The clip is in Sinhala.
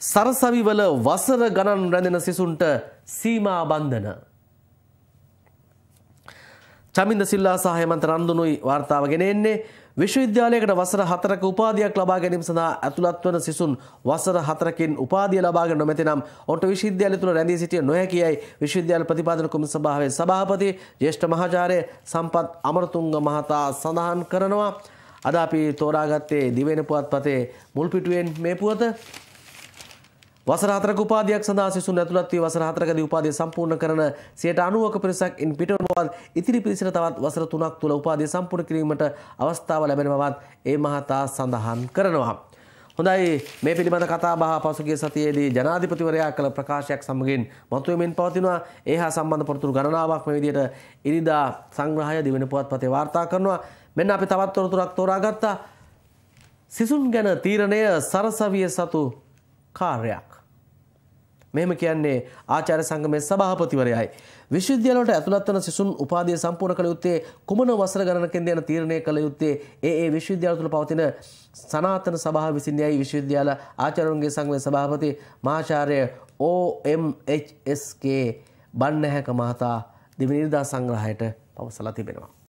සරසවිවල වසර ගණන් රැඳෙන සිසුන්ට සීමා බන්ධන. චමින්ද සිල්ලා සහ හෙමන්ත රන්දුනුයි වාර්තාව ගෙන එන්නේ. විශ්වවිද්‍යාලයකට වසර හතරක උපාධයක් ලබා ගැනීම සඳහා ඇතුළත් වන සිසුන් වසර හතරකින් උපාධිය ලබාගෙන නොමැති නම් ඔට විශ්වවිද්‍යාලය තුළ රැඳී සිටිය නොහැකියයි විශ්වවිද්‍යාල ප්‍රතිපාදන කොමිසම සභාවේ සභාපති ජ්‍යෙෂ්ඨ මහාචාර්ය සම්පත් අමරතුංග මහතා සඳහන් කරනවා. අද අපි තෝරාගත්තේ දිවෙන පුවත්පතේ මුල්පිටුවෙන් මේ පුවත. වසර හතරක උපාධියක් සඳහා සිසුන් ඇතුළත් වී වසර හතරකදී උපාධිය සම්පූර්ණ කරන 90ක පිරිසක් ඉන් පිටවනවත් ඉතිරි පිරිසට තවත් වසර 3ක් තුල උපාධිය සම්පූර්ණ කිරීමට අවස්ථාව ලැබෙන බවත් ඒ මහතා සඳහන් කරනවා. හොඳයි මේ පිළිබඳ කතා බහ පසුගිය සතියේදී ජනාධිපතිවරයා කළ ප්‍රකාශයක් සමගින් මතුවෙමින් පවතිනවා. ඒ හා සම්බන්ධ පොරතුරු ගණනාවක් මේ විදිහට ඉරිදා සංග්‍රහය දිවෙන පුවත්පතේ වාර්තා කරනවා. මෙන්න අපි තවත් තොරතුරක් තෝරාගත්තා. සිසුන් ගැන තීරණය සරසවිය සතු කාර්යයක්. මෙහෙම කියන්නේ ආචාර්ය සංගමේ සභාපතිවරයයි. විශ්වවිද්‍යාලවලට ඇතුළත් වන සිසුන් උපාධිය සම්පූර්ණ කළ යුත්තේ කුමන වසර ගණනකින්ද යන තීරණය කළ යුත්තේ ඒ ඒ විශ්වවිද්‍යාල තුළ පවතින සනාතන සභාව විසින් යයි විශ්වවිද්‍යාල ආචාර්යවරුන්ගේ සංගමේ සභාපති මහාචාර්ය OMHSK බන්නැහැක මහතා දෙවනි නිර්දා සංග්‍රහයට පවසලා තිබෙනවා.